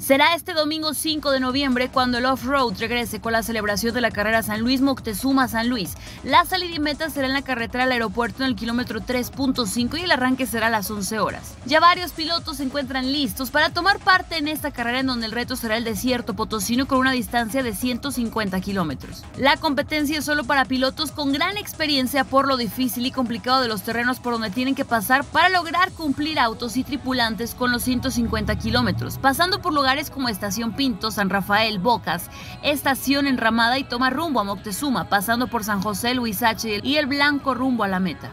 Será este domingo 5 de noviembre cuando el off-road regrese con la celebración de la carrera San Luis Moctezuma-San Luis. La salida y meta será en la carretera al aeropuerto en el kilómetro 3.5 y el arranque será a las 11 horas. Ya varios pilotos se encuentran listos para tomar parte en esta carrera en donde el reto será el desierto potosino con una distancia de 150 kilómetros. La competencia es solo para pilotos con gran experiencia por lo difícil y complicado de los terrenos por donde tienen que pasar para lograr cumplir autos y tripulantes con los 150 kilómetros, pasando por lugares como Estación Pinto, San Rafael, Bocas, Estación Enramada y toma rumbo a Moctezuma, pasando por San José, Luis H. y el Blanco rumbo a la meta.